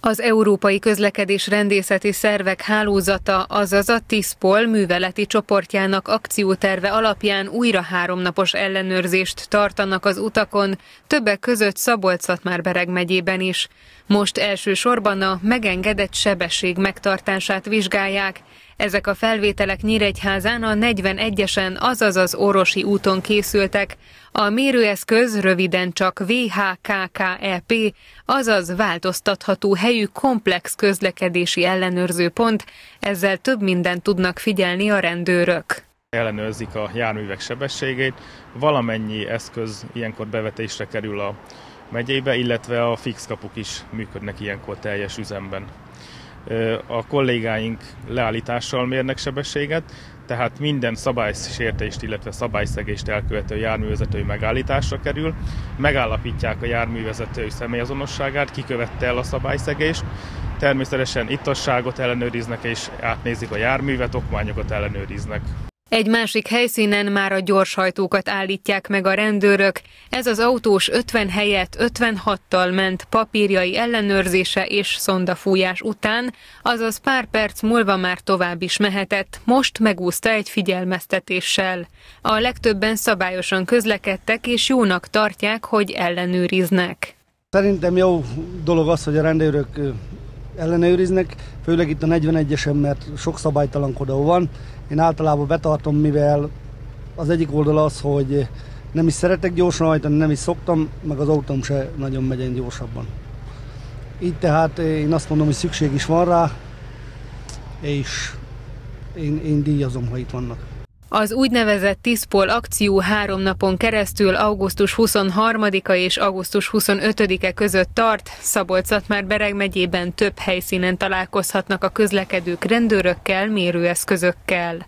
Az Európai Közlekedés Rendészeti Szervek Hálózata, azaz a TISZPOL műveleti csoportjának akcióterve alapján újra háromnapos ellenőrzést tartanak az utakon, többek között Szabolcs-Szatmár-Bereg megyében is. Most elsősorban a megengedett sebesség megtartását vizsgálják, ezek a felvételek Nyíregyházán a 41-esen, azaz az Orosi úton készültek. A mérőeszköz röviden csak VHKKEP, azaz változtatható helyű komplex közlekedési ellenőrző pont, ezzel több mindent tudnak figyelni a rendőrök ellenőrzik a járművek sebességét. Valamennyi eszköz ilyenkor bevetésre kerül a megyébe, illetve a fix kapuk is működnek ilyenkor teljes üzemben a kollégáink leállítással mérnek sebességet, tehát minden szabálysértést, illetve szabályszegést elkövető járművezetői megállításra kerül, megállapítják a járművezetői személyazonosságát, kikövette el a szabályszegést, természetesen ittasságot ellenőriznek és átnézik a járművet, okmányokat ellenőriznek. Egy másik helyszínen már a gyorshajtókat állítják meg a rendőrök. Ez az autós 50 helyett 56-tal ment papírjai ellenőrzése és szondafújás után, azaz pár perc múlva már tovább is mehetett, most megúszta egy figyelmeztetéssel. A legtöbben szabályosan közlekedtek és jónak tartják, hogy ellenőriznek. Szerintem jó dolog az, hogy a rendőrök ellenőriznek, főleg itt a 41-esen, mert sok szabálytalankodó van. Én általában betartom, mivel az egyik oldal az, hogy nem is szeretek gyorsan hajtani, nem is szoktam, meg az autóm se nagyon megy gyorsabban. Így tehát én azt mondom, hogy szükség is van rá, és én, én díjazom, ha itt vannak. Az úgynevezett TISZPOL akció három napon keresztül augusztus 23-a és augusztus 25-e között tart. Szabolcs-Szatmár-Bereg megyében több helyszínen találkozhatnak a közlekedők rendőrökkel, mérőeszközökkel.